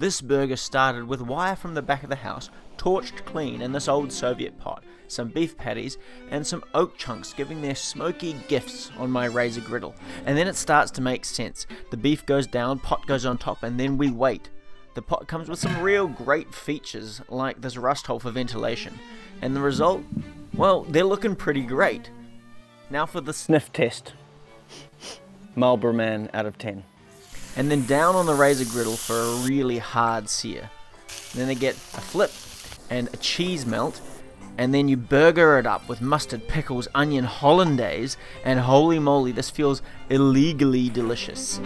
This burger started with wire from the back of the house, torched clean in this old Soviet pot, some beef patties, and some oak chunks giving their smoky gifts on my razor griddle. And then it starts to make sense. The beef goes down, pot goes on top, and then we wait. The pot comes with some real great features, like this rust hole for ventilation. And the result? Well, they're looking pretty great. Now for the sniff test. Marlboro Man out of 10. And then down on the razor griddle for a really hard sear. Then they get a flip and a cheese melt, and then you burger it up with mustard, pickles, onion, hollandaise, and holy moly, this feels illegally delicious.